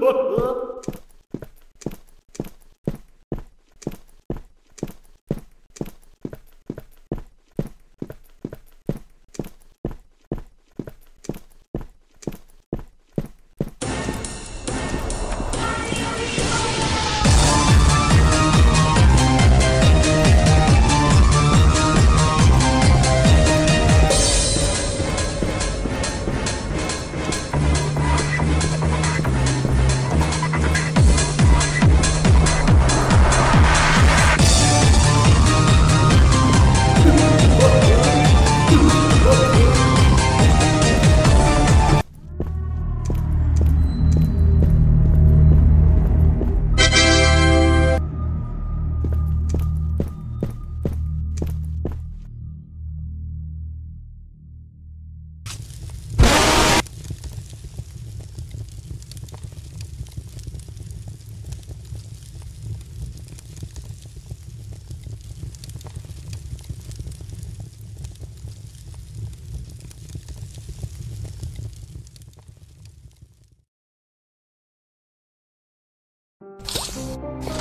呵 呵嗯。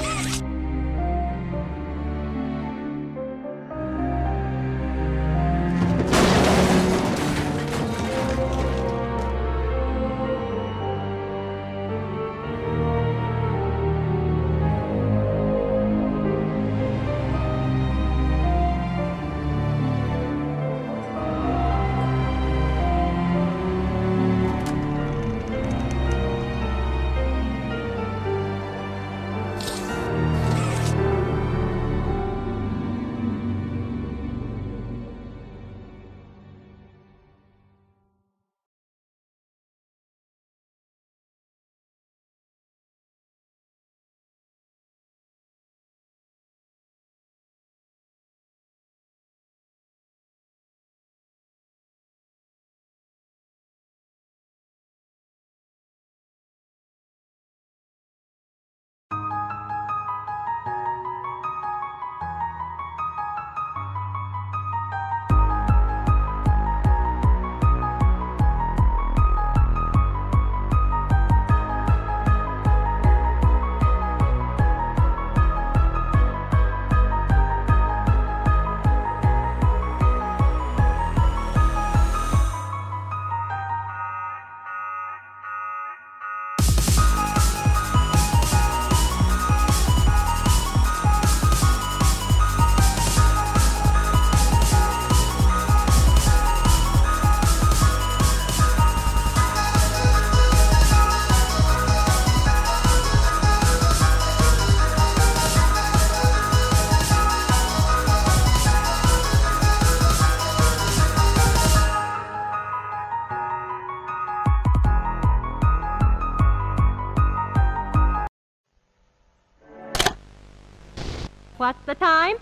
What's the time?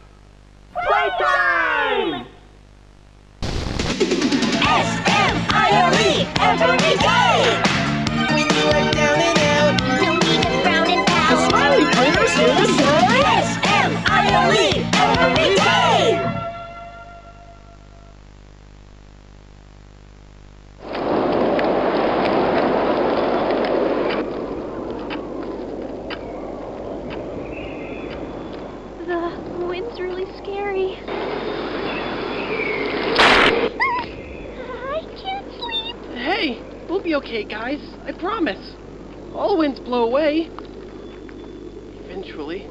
Playtime! S-M-I-R-E every day! When you are down wind's really scary. I can't sleep. Hey, we'll be okay, guys. I promise. All winds blow away. Eventually.